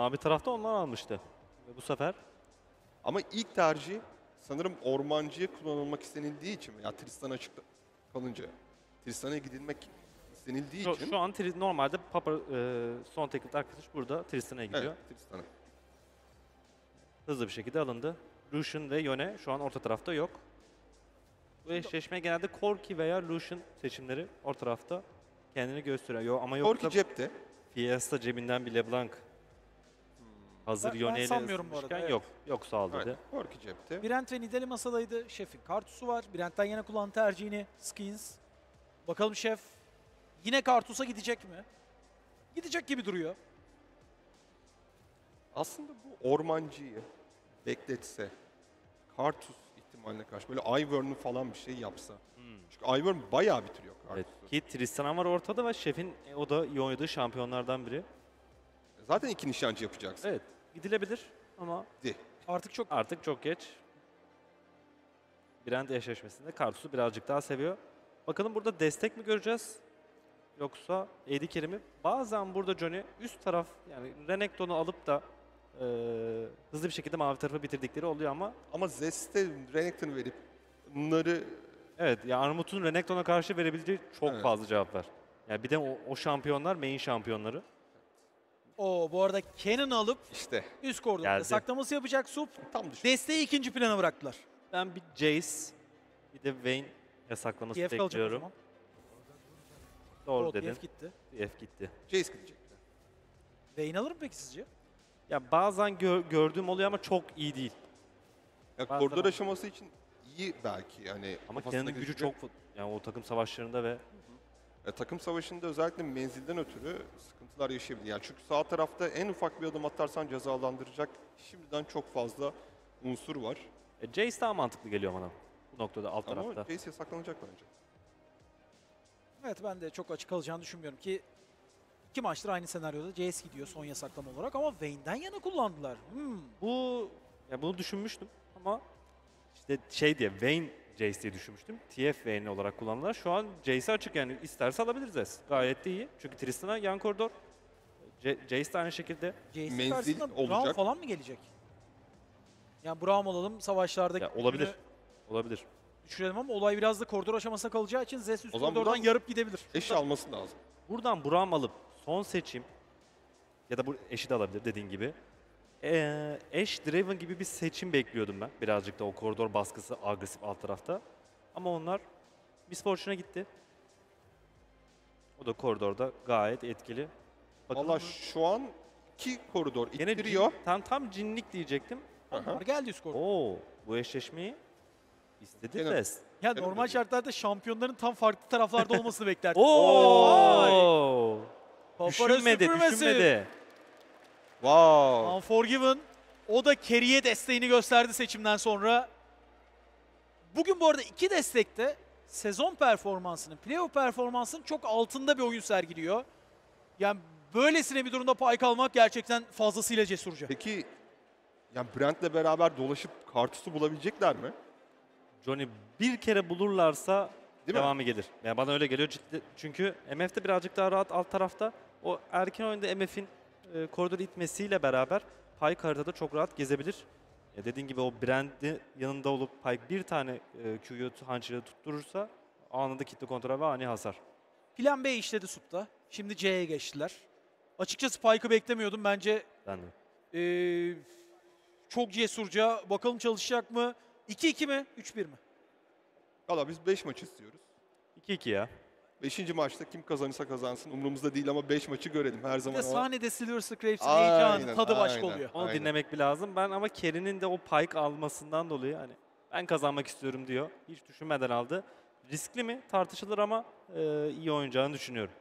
Mavi tarafta onlar almıştı. Ve bu sefer Ama ilk tercih sanırım ormancıya kullanılmak istenildiği için veya Tristan açık kalınca Tristan'a gidilmek istenildiği şu, için şu an Tri- normalde Papa e, son teknik arkadaş burada Tristan'a gidiyor. evet, Tristan'a. Hızlı bir şekilde alındı. Lucian ve Yone şu an orta tarafta yok. Bu eşleşme genelde Corki veya Lucian seçimleri orta tarafta kendini gösteriyor. Yo, ama yoksa Korki cepte. Fiesta cebinden bir LeBlanc hazır Ben- sanmıyorum bu arada, ısınmışken evet. yok. Yok sağ ol dedi. Evet, Korki cepte. Brent ve Nidali masadaydı. Şef'in kartusu var. Brent'ten yana kullandı tercihini. Skins. Bakalım şef yine kartusa gidecek mi? Gidecek gibi duruyor. Aslında bu ormancıyı bekletse Kartus ihtimaline karşı böyle Ivern'u falan bir şey yapsa. Çünkü Ivern bayağı bitiriyor Hmm. Evet. Kartus'u. Ki Tristan var ortada ve şefin e, o da iyi oynadığı şampiyonlardan biri. Zaten iki nişancı yapacaksın. Evet gidilebilir ama Di. Artık çok artık çok geç. Brand eşleşmesinde Kartus'u birazcık daha seviyor. Bakalım burada destek mi göreceğiz? Yoksa AD Kerim'i? Bazen burada Johnny üst taraf yani Renekton'u alıp da e, hızlı bir şekilde mavi tarafı bitirdikleri oluyor ama Ama Zest'e Renekton'u verip bunları evet ya Armut'un Renekton'a karşı verebileceği çok Evet. fazla cevap var. Yani bir de o, o şampiyonlar main şampiyonları. O bu arada Cannon'ı alıp işte üst koridorda Geldi. saklaması yapacak Sup. tam düşün. Desteği ikinci plana bıraktılar. Ben bir Jace bir de Vayne yasaklaması TF kalacak o bekliyorum. zaman. Doğru O, dedin. TF gitti. TF gitti. Jace gidecek. Vayne alır mı peki sizce? Ya bazen gö- gördüğüm oluyor ama çok iyi değil. Ya Bazen koridor ama- aşaması için iyi belki yani. Ama kafasına Kenan'ın gücü gözüküyor. çok yani o takım savaşlarında ve Ya takım savaşında özellikle menzilden ötürü sıkıntılar yaşayabilir. Yani çünkü sağ tarafta en ufak bir adım atarsan cezalandıracak şimdiden çok fazla unsur var. e, Jace daha mantıklı geliyor bana bu noktada alt Ama tarafta. Jace yasaklanacak bence. Evet ben de çok açık kalacağını düşünmüyorum ki iki maçtır aynı senaryoda CS gidiyor son yasaklama olarak ama Vayne'den yana kullandılar. Hmm. Bu ya bunu düşünmüştüm ama işte şey diye Vayne Jace diye düşünmüştüm. TF Vayne olarak kullandılar. Şu an Jace'i açık yani isterse alabiliriz Es. Gayet de iyi. Çünkü Tristan'a yan koridor. C- Jace de aynı şekilde. JC Menzil karşısında Braum olacak. falan mı gelecek? Yani Braum alalım savaşlarda Ya olabilir. Olabilir. düşürelim ama olay biraz da koridor aşamasına kalacağı için Zes üst koridordan yarıp gidebilir. Eş alması lazım. Buradan Buram alıp son seçim ya da bu eşi de alabilir dediğin gibi. Ee, Ash Draven gibi bir seçim bekliyordum ben. Birazcık da o koridor baskısı agresif alt tarafta. Ama onlar Miss Fortune'a gitti. O da koridorda gayet etkili. Bakalım Valla mı? şu an iki koridor Gene ittiriyor. cin- tam, tam cinlik diyecektim. Aha. Onlar geldi üst koridor. Oo, bu eşleşmeyi istedi Gene- Fest. Ya normal şartlarda şampiyonların tam farklı taraflarda olmasını beklerdim. Oo! Düşünmedi, süpürmesi. düşünmedi. Wow. Unforgiven o da Kerry'e desteğini gösterdi seçimden sonra. Bugün bu arada iki destekte sezon performansının, playoff performansının çok altında bir oyun sergiliyor. Yani böylesine bir durumda pay kalmak gerçekten fazlasıyla cesurca. Peki yani Brent'le beraber dolaşıp Kartus'u bulabilecekler mi? Johnny bir kere bulurlarsa Değil mi? devamı gelir. Yani bana öyle geliyor ciddi. Çünkü MF'de birazcık daha rahat alt tarafta. O erken oyunda MF'in e, koridoru itmesiyle beraber Pike haritada çok rahat gezebilir. Ya dediğin gibi o Brand'i yanında olup Pike bir tane e, Q'yu hançeri tutturursa anında kitle kontrol ve ani hasar. Plan B işledi Sup'ta. Şimdi C'ye geçtiler. Açıkçası Pike'ı beklemiyordum. Bence Ben de. eee, çok cesurca. Bakalım çalışacak mı? 2-2 mi? 3-1 mi? Valla biz 5 maç istiyoruz. 2-2 ya. 5. maçta kim kazanırsa kazansın umurumuzda değil ama 5 maçı görelim her Bir zaman. de o- sahnede Silver Scrapes'in heyecanı, tadı başka aynen. oluyor. Onu Aynen. dinlemek bir lazım. Ben ama Kerry'nin de o Pike almasından dolayı hani ben kazanmak istiyorum diyor. Hiç düşünmeden aldı. Riskli mi? Tartışılır ama e, iyi oynayacağını düşünüyorum.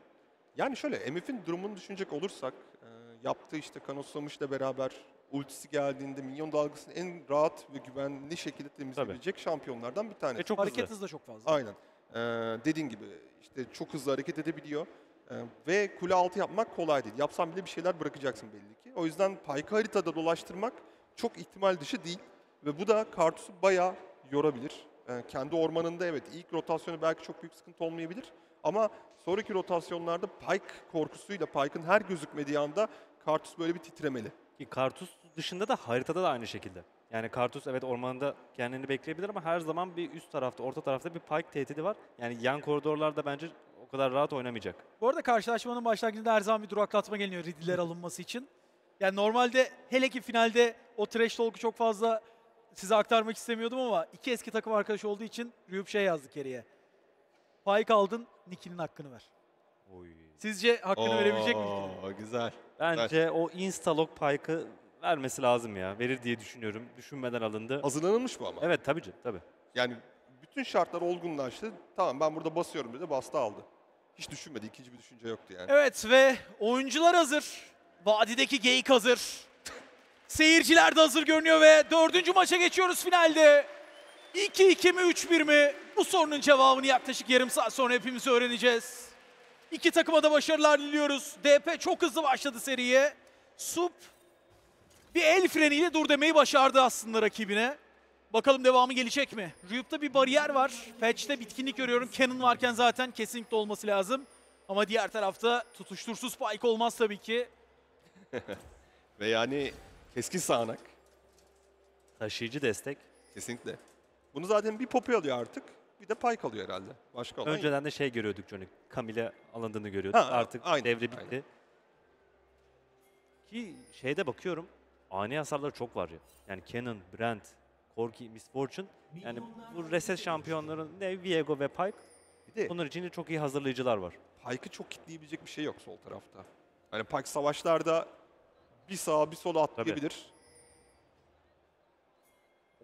Yani şöyle MF'in durumunu düşünecek olursak e, yaptığı işte Kanoslamış'la beraber ultisi geldiğinde minyon dalgasını en rahat ve güvenli şekilde temizleyebilecek şampiyonlardan bir tanesi. Ve çok Hareket hızı da çok fazla. Aynen. Ee, dediğin gibi işte çok hızlı hareket edebiliyor. Ee, ve kule altı yapmak kolay değil. Yapsan bile bir şeyler bırakacaksın belli ki. O yüzden Pike'ı haritada dolaştırmak çok ihtimal dışı değil. Ve bu da Kartus'u bayağı yorabilir. Ee, kendi ormanında evet ilk rotasyonu belki çok büyük sıkıntı olmayabilir. Ama sonraki rotasyonlarda Pike korkusuyla Pike'ın her gözükmediği anda Kartus böyle bir titremeli. Ki Kartus dışında da haritada da aynı şekilde. Yani Kartus evet ormanda kendini bekleyebilir ama her zaman bir üst tarafta, orta tarafta bir Pyke tehdidi var. Yani yan koridorlarda bence o kadar rahat oynamayacak. Bu arada karşılaşmanın başlangıcında her zaman bir duraklatma geliyor Ridley'ler alınması için. Yani normalde hele ki finalde o trash talk'u çok fazla size aktarmak istemiyordum ama iki eski takım arkadaşı olduğu için Rüyup şey yazdı Kerry'e. Pike aldın, Nick'inin hakkını ver. Sizce hakkını verebilecek mi Nick'inin? Oo, güzel. Bence o Instalog Pyke'ı vermesi lazım ya. Verir diye düşünüyorum. Düşünmeden alındı. Hazırlanılmış bu ama. Evet tabii ki tabii. Yani bütün şartlar olgunlaştı. Tamam ben burada basıyorum dedi bastı aldı. Hiç düşünmedi. ikinci bir düşünce yoktu yani. Evet ve oyuncular hazır. Vadideki geyik hazır. Seyirciler de hazır görünüyor ve dördüncü maça geçiyoruz finalde. 2-2 mi 3-1 mi? Bu sorunun cevabını yaklaşık yarım saat sonra hepimiz öğreneceğiz. İki takıma da başarılar diliyoruz. DP çok hızlı başladı seriye. Sup bir el freniyle dur demeyi başardı aslında rakibine. Bakalım devamı gelecek mi? Ryup'ta bir bariyer var. Patch'te bitkinlik görüyorum. Cannon varken zaten kesinlikle olması lazım. Ama diğer tarafta tutuştursuz Spike olmaz tabii ki. Ve yani keskin sağanak. Taşıyıcı destek. Kesinlikle. Bunu zaten bir Poppy alıyor artık. Bir de Pike alıyor herhalde. Başka olan. Önceden de şey görüyorduk Johnny. Camille alındığını görüyorduk. Ha, Artık aynen, devre bitti. aynen. Ki şeyde bakıyorum. Ani hasarları çok var ya. Yani Canon, Brent, Corki, Miss Fortune. Yani bu reset şampiyonların ne Viego ve Pike. Bir de Bunlar için de çok iyi hazırlayıcılar var. Pike'ı çok kitleyebilecek bir şey yok sol tarafta. Hani Pike savaşlarda bir sağa bir sola atlayabilir.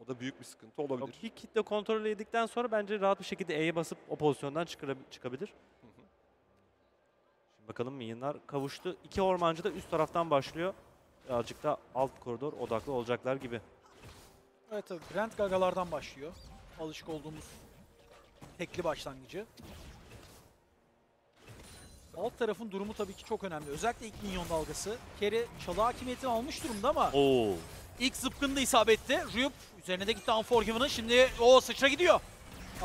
O da büyük bir sıkıntı olabilir. bir kitle kontrolü edildikten sonra bence rahat bir şekilde E'ye basıp o pozisyondan çıkara- çıkabilir. Şimdi bakalım minyonlar kavuştu. İki ormancı da üst taraftan başlıyor. Birazcık da alt koridor odaklı olacaklar gibi. Evet tabii Brent Gagalardan başlıyor. Alışık olduğumuz tekli başlangıcı. Alt tarafın durumu tabii ki çok önemli. Özellikle ilk minyon dalgası. Kerry çalı hakimiyetini almış durumda ama Oo. ilk zıpkın da isabetli. Ryup üzerine de gitti Unforgiven'ın. Şimdi o sıçra gidiyor.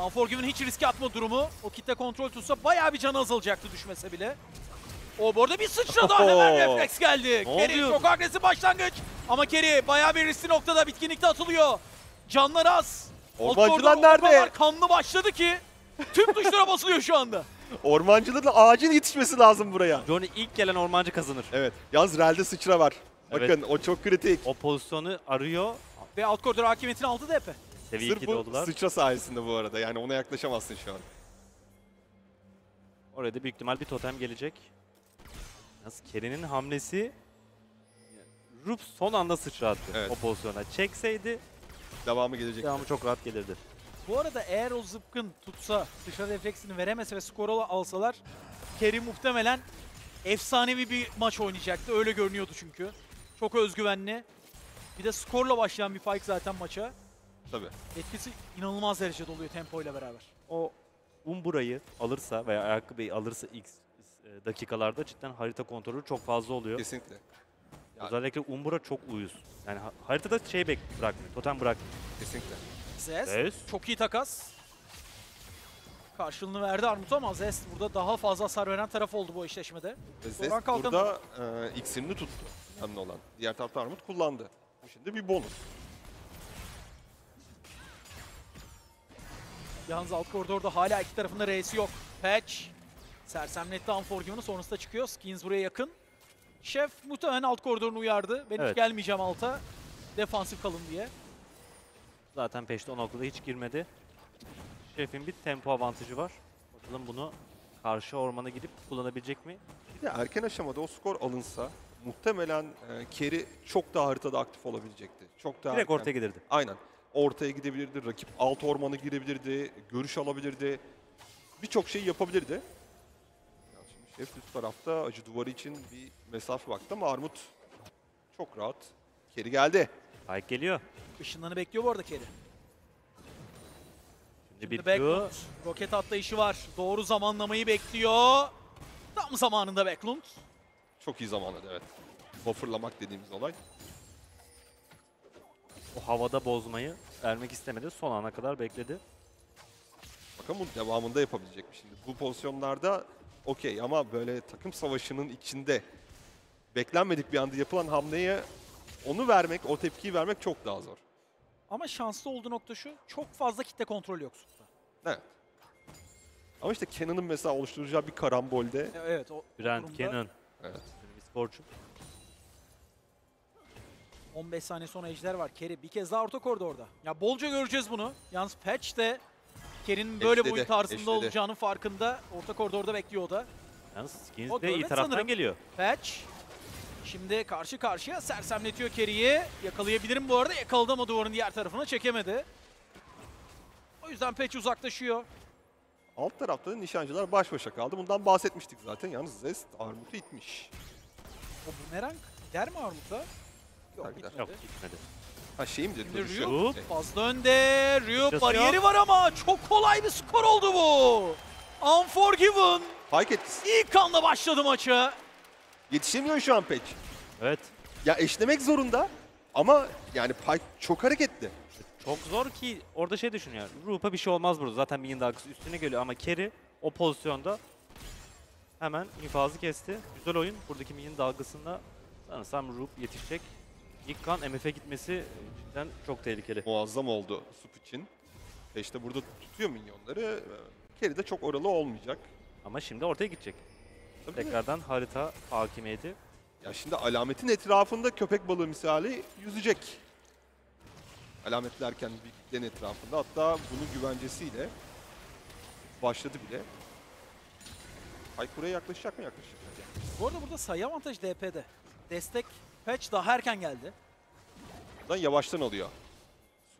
Unforgiven hiç riske atma durumu. O kitle kontrol tutsa bayağı bir canı azalacaktı düşmese bile. O bu arada bir sıçra daha hemen refleks geldi. Ne Kerry oluyor? çok agresif başlangıç. Ama Kerry bayağı bir riskli noktada bitkinlikte atılıyor. Canlar az. Ormancılar nerede? kadar kanlı başladı ki tüm tuşlara basılıyor şu anda. Ormancıların acil yetişmesi lazım buraya. Johnny ilk gelen ormancı kazanır. Evet. Yalnız Rel'de sıçra var. Evet. Bakın o çok kritik. O pozisyonu arıyor. Ve alt koridor hakimiyetini aldı DP. Seviye Sırf 2'de bu oldular. sıçra sayesinde bu arada. Yani ona yaklaşamazsın şu an. Oraya da büyük ihtimal bir totem gelecek. Nasıl Kerry'nin hamlesi Rup son anda sıçrattı Evet. o pozisyona. Çekseydi Devamı gelecek. devamı çok rahat gelirdi. Bu arada eğer o zıpkın tutsa, sıçra refleksini veremese ve skoru alsalar Kerry muhtemelen efsanevi bir maç oynayacaktı. Öyle görünüyordu çünkü. Çok özgüvenli. Bir de skorla başlayan bir Pyke zaten maça. Tabii. Etkisi inanılmaz derecede oluyor tempoyla beraber. O Umbura'yı alırsa veya ayakkabıyı alırsa e, dakikalarda cidden harita kontrolü çok fazla oluyor. Kesinlikle. Ya- Özellikle Umbura çok uyuz. Yani ha- haritada şey bek bırakmıyor, totem bırakmıyor. Kesinlikle. Zest. Zest. Çok iyi takas. Karşılığını verdi Armut ama Zest burada daha fazla hasar veren taraf oldu bu eşleşmede. Zest burada e, iksirini tuttu. Önemli olan. Diğer tarafta Armut kullandı. Bu şimdi bir bonus. Yalnız alt koridorda hala iki tarafında R'si yok. Patch sersemletti Unforgiven'ı sonrasında çıkıyor. Skins buraya yakın. Şef muhtemelen alt koridorunu uyardı. Ben hiç Evet. gelmeyeceğim alta. Defansif kalın diye. Zaten peşte o noktada hiç girmedi. Şefin bir tempo avantajı var. Bakalım bunu karşı ormana gidip kullanabilecek mi? Bir de erken aşamada o skor alınsa muhtemelen e, Kerry çok daha haritada aktif olabilecekti. Çok daha Direkt erken. ortaya gelirdi. Aynen. Ortaya gidebilirdi, rakip alt ormanı girebilirdi, görüş alabilirdi. Birçok şey yapabilirdi. Şef üst tarafta acı duvarı için bir mesafe baktı ama Armut çok rahat. Kerry geldi. Pike geliyor. Işınlarını bekliyor bu arada Kerry. Şimdi Şimdi. Backlund. Roket atlayışı var. Doğru zamanlamayı bekliyor. Tam zamanında Backlund. Çok iyi zamanladı evet. Bufferlamak dediğimiz olay. o havada bozmayı vermek istemedi. Son ana kadar bekledi. Bakalım bunun devamında yapabilecek mi şimdi? Bu pozisyonlarda okey ama böyle takım savaşının içinde beklenmedik bir anda yapılan hamleye onu vermek, o tepkiyi vermek çok daha zor. Ama şanslı olduğu nokta şu. Çok fazla kitle kontrolü yok Sup'ta. Evet. Ama işte Cannon'ın mesela oluşturacağı bir karambolde E, Evet o Brand Cannon. Evet. Fortune. 15 saniye sonra ejder var. Keri bir kez daha orta koridorda. Ya bolca göreceğiz bunu. Yalnız Patch de Keri'nin böyle bir Eşledi, oyun tarzında eşledi. olacağının farkında. Orta koridorda bekliyor o da. Yalnız Skins de iyi taraftan sanırım. geliyor. Patch şimdi karşı karşıya sersemletiyor Keri'yi. Yakalayabilirim bu arada. Yakaladı ama duvarın diğer tarafına çekemedi. O yüzden Patch uzaklaşıyor. alt tarafta da nişancılar baş başa kaldı. Bundan bahsetmiştik zaten. Yalnız Zest Armut'u itmiş. O bumerang gider mi Armut'a? Yok Gider. gitmedi. Yok gitmedi. Ha şey mi dedi? Şimdi dönüşü? Ryu. Şey. Fazla önde. Ryu Sıçrası bariyeri var ama çok kolay bir skor oldu bu. Unforgiven Fark etti. ilk anda başladı maça. Yetişemiyor şu an Patch. Evet. Ya eşlemek zorunda ama yani Pike çok hareketli. Çok zor ki orada şey düşünüyor. Rupa bir şey olmaz burada. Zaten Minion dalgası üstüne geliyor ama Kerry o pozisyonda hemen infazı kesti. Güzel oyun. Buradaki Minion dalgasında sanırsam Rup yetişecek. İlk kan MF'e gitmesi cidden çok tehlikeli. Muazzam oldu Sup için. Peşte burada tutuyor minyonları. Kerry de çok oralı olmayacak. Ama şimdi ortaya gidecek. Tabii Tekrardan harita hakimiyeti. Ya şimdi alametin etrafında köpek balığı misali yüzecek. Alametlerken bir kitlenin etrafında hatta bunun güvencesiyle başladı bile. Buraya yaklaşacak mı yaklaşacak? mı? Bu arada burada sayı avantajı DP'de. Destek patch daha erken geldi. Buradan yavaştan alıyor.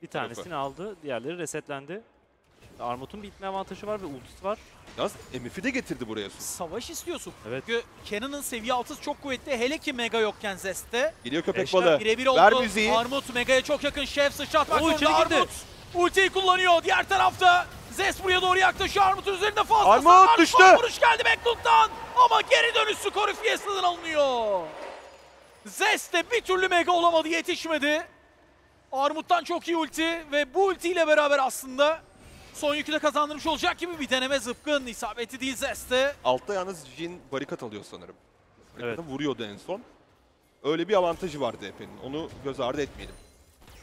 Bir Tarafı. tanesini aldı. Diğerleri resetlendi. Armut'un bir itme avantajı var ve ultisi var. Yalnız MF'i de getirdi buraya Sup. Savaş istiyorsun. Evet. Çünkü Cannon'ın seviye 6'sı çok kuvvetli. Hele ki Mega yokken Zest'te. Geliyor köpek Eşler balığı. Birebir Ver oldu. müziği. Armut Mega'ya çok yakın. Şef sıçratmak zorunda. içeri girdi. Armut ultiyi kullanıyor. Diğer tarafta Zest buraya doğru yaklaşıyor. Armut'un üzerinde fazla Armut var. düştü. Son vuruş geldi Backlund'dan. Ama geri dönüş skoru Fiesta'dan alınıyor. Zest de bir türlü Mega olamadı. Yetişmedi. Armut'tan çok iyi ulti ve bu ultiyle beraber aslında son yükü de kazandırmış olacak gibi bir deneme zıpkın. isabeti değil Zest'e. Altta yalnız Jin barikat alıyor sanırım. Barikata Evet. vuruyordu en son. Öyle bir avantajı var DP'nin. Onu göz ardı etmeyelim.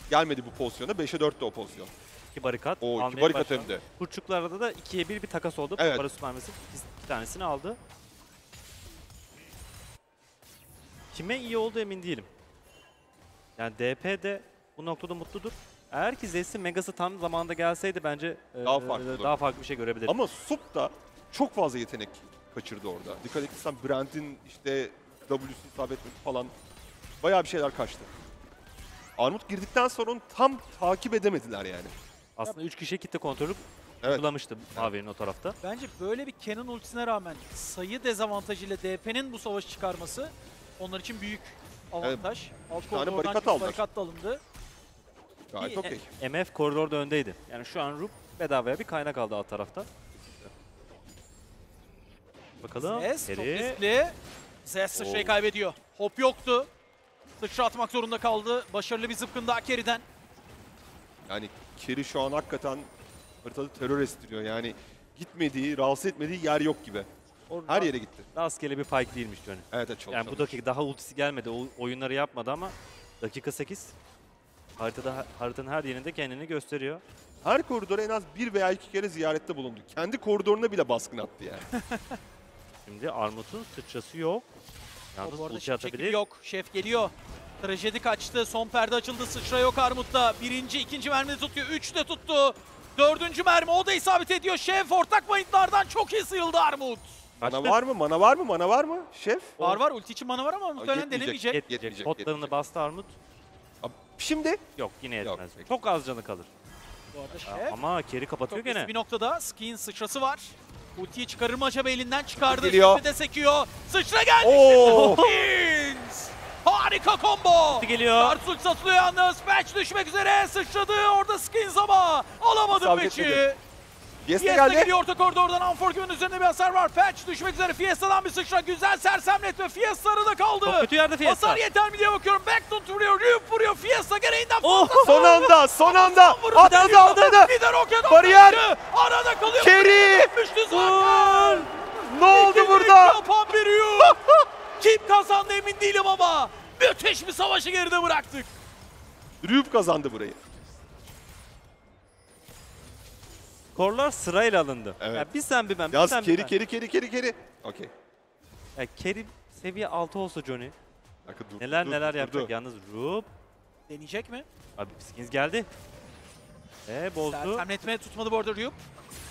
Gelmedi bu pozisyona. 5'e 4'te o pozisyon. İki barikat. O iki barikat başladı. hem de. Kurçuklarda da ikiye bir bir takas oldu. Evet. Barış mermisi bir tanesini aldı. Kime iyi oldu emin değilim. Yani DP de bu noktada mutludur. Eğer ki Zest'in Megası tam zamanında gelseydi bence e, Daha farklı e, daha farklı bir şey görebilirdik. Ama Sup da çok fazla yetenek kaçırdı orada. Dikkat etsen Brand'in işte W'si isabet falan bayağı bir şeyler kaçtı. Armut girdikten sonra onu tam takip edemediler yani. Aslında 3 kişi kitle kontrolü Evet. uygulamıştı Mavi'nin o tarafta. Bence böyle bir Canon ultisine rağmen sayı dezavantajıyla DP'nin bu savaşı çıkarması onlar için büyük avantaj. Alt tane koridordan barikat aldılar. barikat da alındı. Gayet okey. MF koridorda öndeydi. Yani şu an Rup bedavaya bir kaynak aldı alt tarafta. Bakalım. Zes çok riskli. Zes sıçrayı Oo. kaybediyor. Hop yoktu. Sıçra atmak zorunda kaldı. Başarılı bir zıpkın daha Kerry'den. Yani Kerry şu an hakikaten haritada terör estiriyor. Yani gitmediği, rahatsız etmediği yer yok gibi. Orada Her yere gitti. Rastgele bir pike değilmiş Johnny. Evet evet çok Yani bu dakika daha ultisi gelmedi. O oyunları yapmadı ama dakika 8 haritada haritanın her yerinde kendini gösteriyor. Her koridora en az bir veya iki kere ziyarette bulundu. Kendi koridoruna bile baskın attı yani. Şimdi Armut'un sıçrası yok. Yalnız Bu arada ulti atabilir. yok. Şef geliyor. Trajedi kaçtı. Son perde açıldı. Sıçra yok Armut'ta. Birinci, ikinci mermide tutuyor. Üç de tuttu. Dördüncü mermi o da isabet ediyor. Şef ortak mayıtlardan çok iyi sıyrıldı Armut. Kaçtı. Mana var mı? Mana var mı? Mana var mı? Şef? Var var ulti için mana var ama muhtemelen denemeyecek. Yetmeyecek. Yetmeyecek, Potlarını bastı Armut. Şimdi Yok yine Yok, yetmez. peki. Çok az canı kalır. Bu arada şef. Ama Kerry kapatıyor Çok gene. bir noktada Skin sıçrası var. Ultiyi çıkarır mı acaba elinden çıkardı. Geliyor. Şimdi de sekiyor. Sıçra geldi Oo. şimdi. Skins. Harika combo. Ulti geliyor. Kart ulti satılıyor yalnız. Patch düşmek üzere. Sıçradı orada Skins ama alamadı İsabet Patch'i. Fiesta Fiesta geldi. geliyor orta koridordan. Unforgiven üzerinde bir hasar var. Patch düşmek üzere. Fiesta'dan bir sıçra. Güzel sersemletme. Fiesta arada kaldı. Çok kötü yerde Fiesta. Hasar yeter mi diye bakıyorum. Backdown vuruyor. Ryup vuruyor. Fiesta gereğinden Oh! fazla Son anda, son anda. Son vuruş Atladı, atladı. Bir de roket Bariyer. Arada kalıyor. Düştü zaten. Ne oldu burada? Yapan bir. Kim kazandı emin değilim ama. Müthiş bir savaşı geride bıraktık. Rüyup kazandı burayı. Skorlar sırayla alındı. Evet. Yani bir sen bir ben, bir Yaz bir keri ben. keri keri keri keri. Okey. Yani carry seviye 6 olsa Johnny. Dakika, dur, Neler dur, neler dur, yapacak dur. yalnız Rup. Deneyecek mi? Abi skins geldi. E bozdu. Sersemletme tutmadı bu arada Ryup.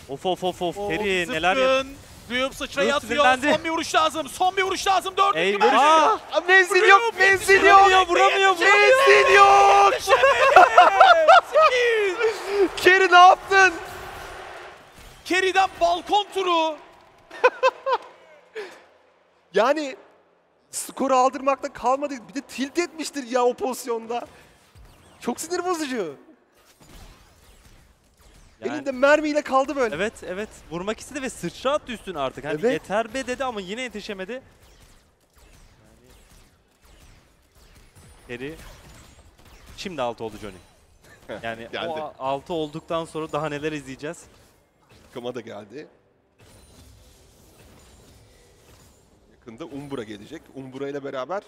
Of of of of. Carry zıpkın. neler yap. Ryup sıçrayı atıyor. sinirlendi. Son bir vuruş lazım. Son bir vuruş lazım. Dördüncü! Aa, menzil yok, menzil yok. Vuramıyor vuramıyor vuramıyor. Menzil yok. Keri ne yaptın? Kerry'den balkon turu. Yani skoru aldırmakta kalmadı. Bir de tilt etmiştir ya o pozisyonda. Çok sinir bozucu. Yani- Elinde mermiyle kaldı böyle. Evet evet vurmak istedi ve sıçra attı üstüne artık. Hani Evet. yeter be dedi ama yine yetişemedi. Yani... Carry şimdi 6 oldu Johnny. Yani Geldi. o 6 olduktan sonra daha neler izleyeceğiz? Kama da geldi. Yakında Umbra gelecek. Umbra ile beraber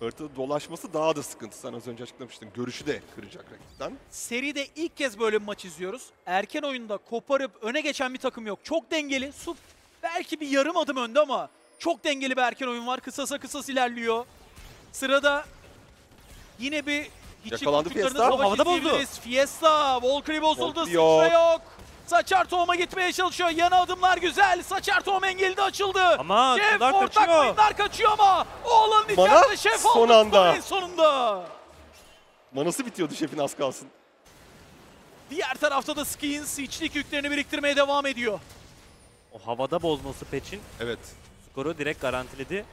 haritada dolaşması daha da sıkıntı. Sen az önce açıklamıştın. Görüşü de kıracak rakipten. Seride ilk kez böyle bir maç izliyoruz. Erken oyunda koparıp öne geçen bir takım yok. Çok dengeli. Su belki bir yarım adım önde ama çok dengeli bir erken oyun var. Kısasa kısas ilerliyor. Sırada yine bir hiç Yakalandı Fiesta. Havada bozdu. Fiesta, Valkyrie bozuldu, sıçra yok. yok. Saçar tohuma gitmeye çalışıyor. Yana adımlar güzel. Saçar tohum engeli de açıldı. Ama Şef ortak kaçıyor. oyunlar kaçıyor ama oğlanın Bana içeride şef son anda. en sonunda. Manası bitiyordu şefin az kalsın. Diğer tarafta da Skins içlik yüklerini biriktirmeye devam ediyor. O havada bozması Peç'in Evet. skoru direkt garantiledi.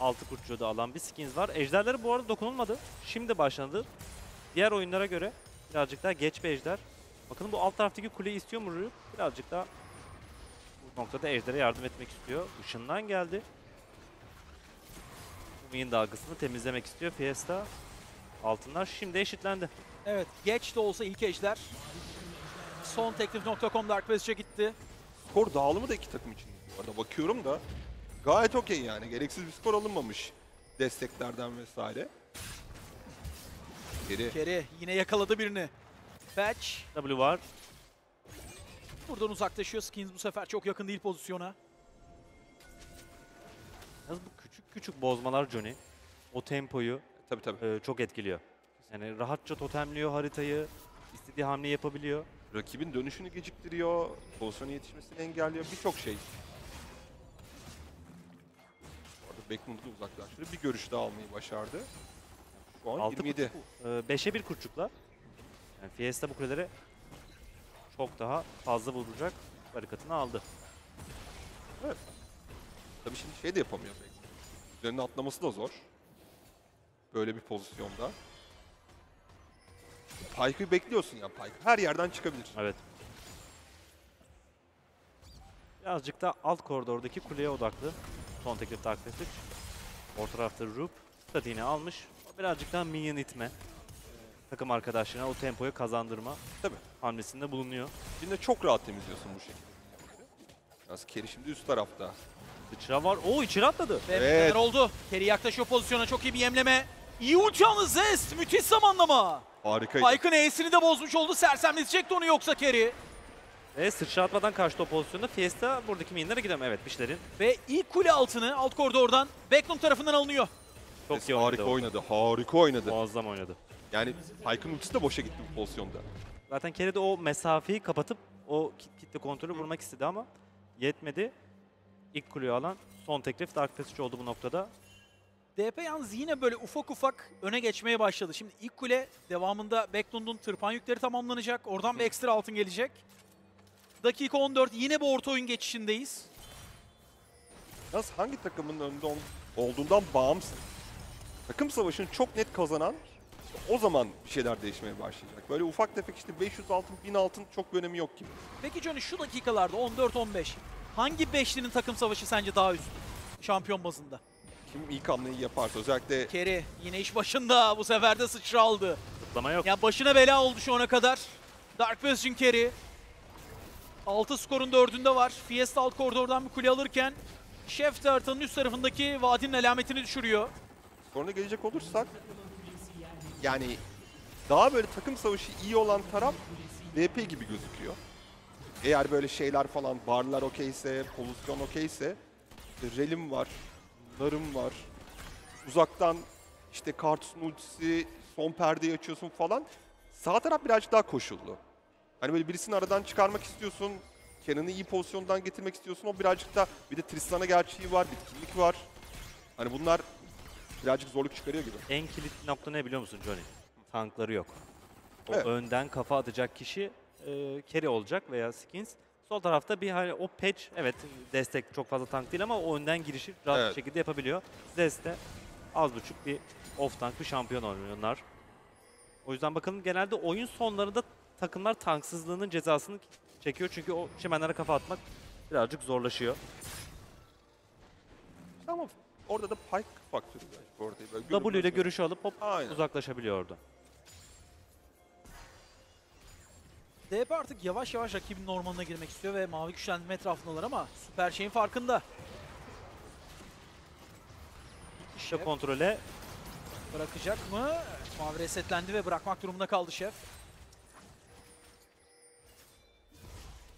6 kurtçuğu da alan bir skins var. Ejderleri bu arada dokunulmadı. Şimdi başladı. Diğer oyunlara göre birazcık daha geç bir ejder. Bakalım bu alt taraftaki kuleyi istiyor mu Rüyük? Birazcık daha bu noktada ejdere yardım etmek istiyor. Işından geldi. Umi'nin dalgasını temizlemek istiyor. Fiesta altınlar şimdi eşitlendi. Evet geç de olsa ilk ejder. Son teklif.com Dark Passage'e gitti. Skor dağılımı da iki takım için. Bu arada bakıyorum da gayet okey yani. Gereksiz bir skor alınmamış desteklerden vesaire. Geri Keri yine yakaladı birini. Patch W var. buradan uzaklaşıyor. Skins bu sefer çok yakın değil pozisyona. Yalnız bu küçük küçük bozmalar Johnny o tempoyu tabii tabii. e, çok etkiliyor. Yani rahatça totemliyor haritayı, istediği hamle yapabiliyor. Rakibin dönüşünü geciktiriyor, pozisyona yetişmesini engelliyor, birçok şey. Bu arada Beckman'ı da uzaklaştırdı. Bir görüş daha almayı başardı. Şu an 6 27. 5'e 1 kurçuklar. Yani Fiesta bu kulelere çok daha fazla vuracak barikatını aldı. Tabii şimdi şey de yapamıyor Beckman. Üzerine atlaması da zor. Böyle bir pozisyonda. Pike'ı bekliyorsun ya Pike. Her yerden çıkabilir. Evet. Birazcık da alt koridordaki kuleye odaklı. Son teklif Passage. Orta tarafta Roop. Statiğini almış. Birazcık daha minion itme. Takım arkadaşlarına o tempoyu kazandırma Tabii. hamlesinde bulunuyor. Şimdi çok rahat temizliyorsun bu şekilde. Biraz Kerry şimdi üst tarafta. Sıçra var. Oo içeri atladı. Ve Evet. evet. oldu. Keri yaklaşıyor pozisyona. Çok iyi bir yemleme. İyi uçağını Zest. Müthiş zamanlama. Harikaydı. Pike'ın E'sini de bozmuş oldu. Sersemletecekti onu yoksa Keri. Ve sıçra atmadan kaçtı o pozisyonda. Fiesta buradaki minlere gidemiyor. Evet Bişler'in Ve ilk kule altını alt koridordan Becklum tarafından alınıyor. çok iyi oynadı. harika o. oynadı. Harika oynadı. Muazzam oynadı. Yani Pike'ın ultisi de boşa gitti bu pozisyonda. Zaten Kerry de o mesafeyi kapatıp o kit- kitle kontrolü vurmak istedi ama yetmedi. İlk kuleyi alan son teklif Dark Passage oldu bu noktada. DP yalnız yine böyle ufak ufak öne geçmeye başladı. Şimdi ilk kule devamında Backlund'un tırpan yükleri tamamlanacak. Oradan bir ekstra altın gelecek. Dakika 14 yine bu orta oyun geçişindeyiz. Yalnız hangi takımın önünde ol- olduğundan bağımsız. Takım savaşını çok net kazanan o zaman bir şeyler değişmeye başlayacak. Böyle ufak tefek işte 500 altın, 1000 altın çok bir önemi yok gibi. Peki Johnny şu dakikalarda 14-15 hangi beşlinin takım savaşı sence daha üst? Şampiyon bazında. Kim ilk hamleyi yaparsa özellikle Kerry yine iş başında bu sefer de sıçra aldı. Zıplama yok. Ya başına bela oldu şu ana kadar. Dark Bastion Kerry. 6 skorun 4'ünde var. Fiesta alt koridordan bir kule alırken Şef de haritanın üst tarafındaki vadinin alametini düşürüyor. Sonra gelecek olursak yani daha böyle takım savaşı iyi olan taraf VP gibi gözüküyor. Eğer böyle şeyler falan barlar okeyse, pozisyon okeyse Relim var, Narım var. Uzaktan işte Kartus'un ultisi, son perdeyi açıyorsun falan. Sağ taraf birazcık daha koşullu. Hani böyle birisini aradan çıkarmak istiyorsun. Kenan'ı iyi pozisyondan getirmek istiyorsun. O birazcık da bir de Tristan'a gerçeği var, bitkinlik var. Hani bunlar birazcık zorluk çıkarıyor gibi. En kilit nokta ne biliyor musun Johnny? Tankları yok. O Evet. önden kafa atacak kişi e, carry olacak veya skins. Sol tarafta bir hani o patch evet destek çok fazla tank değil ama o önden girişi rahat Evet. bir şekilde yapabiliyor. Zest de az buçuk bir off tank bir şampiyon oynuyorlar. O yüzden bakalım genelde oyun sonlarında takımlar tanksızlığının cezasını çekiyor çünkü o çimenlere kafa atmak birazcık zorlaşıyor. Ama orada da Pike faktörü var. Orada böyle W ile görüşü alıp hop Aynen. uzaklaşabiliyor orada. DP artık yavaş yavaş rakibin ormanına girmek istiyor ve mavi güçlendirme etrafındalar ama süper şeyin farkında. İşte Şef kontrole bırakacak mı? Evet, Mavi resetlendi ve bırakmak durumunda kaldı şef.